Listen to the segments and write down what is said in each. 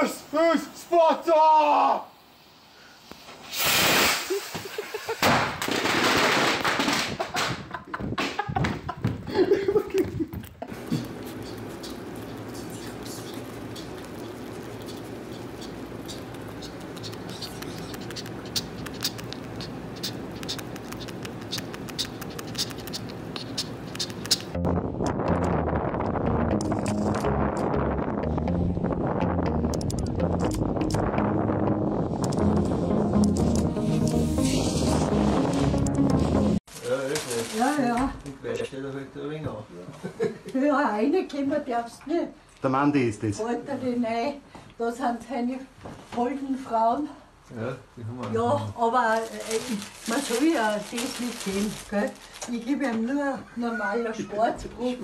This is Sparta! Ja, reinkommen darfst nicht. Der Mandy ist das. Alter, die nein, da sind seine holden Frauen. Ja, die haben wir. Ja, aber äh, ich- man soll ja das nicht sehen, gell? Ich gebe ihm nur normaler Sportbuch.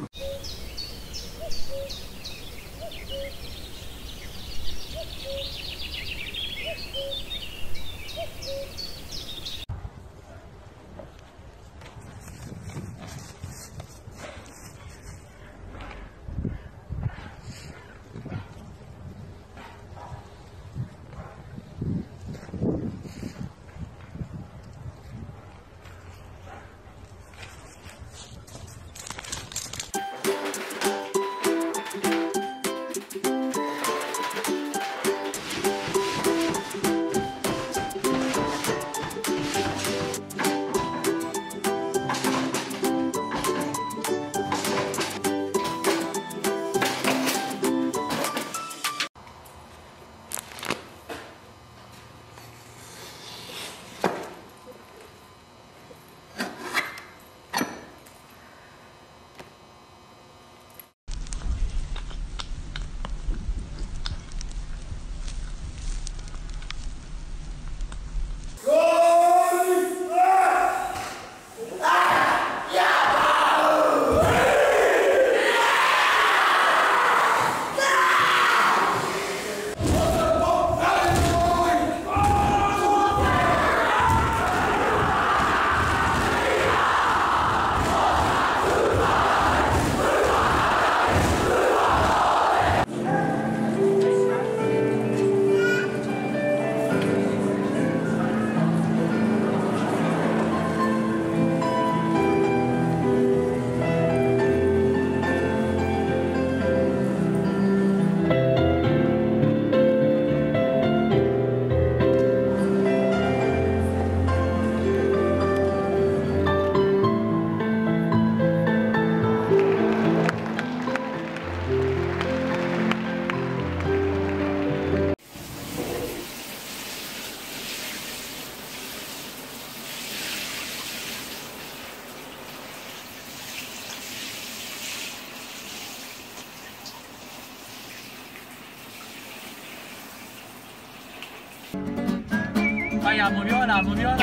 呀，没有了，没有了。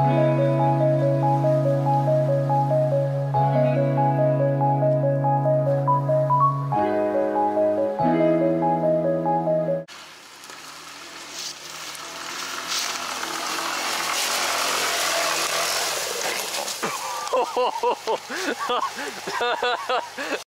You want, puppies? Come here then. Come here. Oh, there we go. Oh, Bubs! What is that? You wanted to come up, and now you're hiding. Oh, Bubba's.